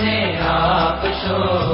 मे रा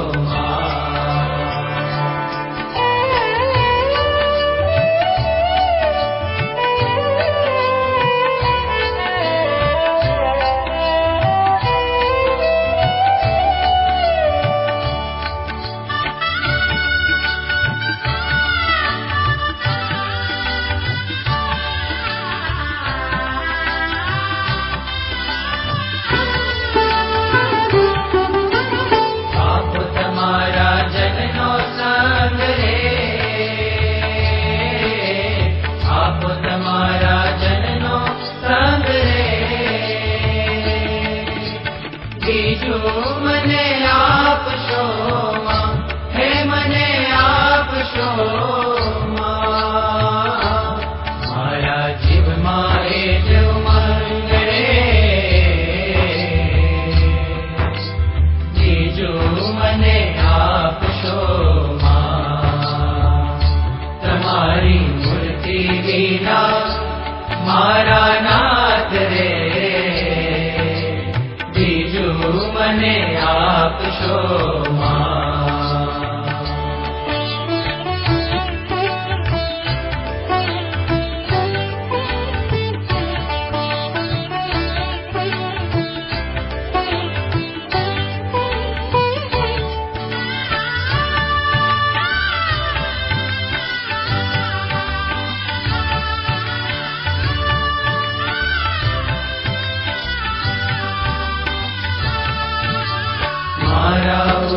Rama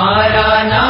हमारा नाम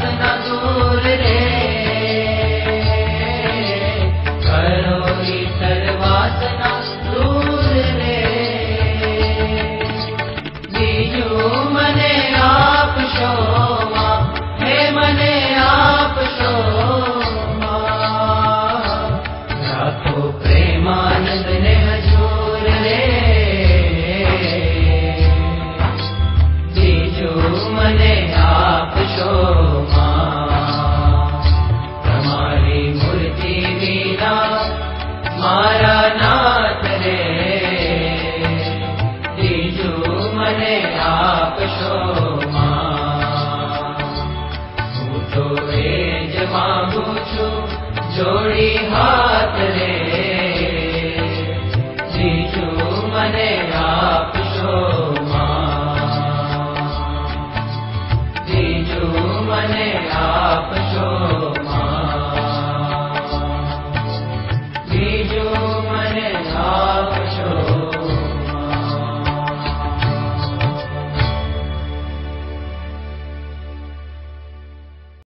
Nothing મારા નાથ રે બીજું મને આપશો હું તો એ જ જોડી હાથ રે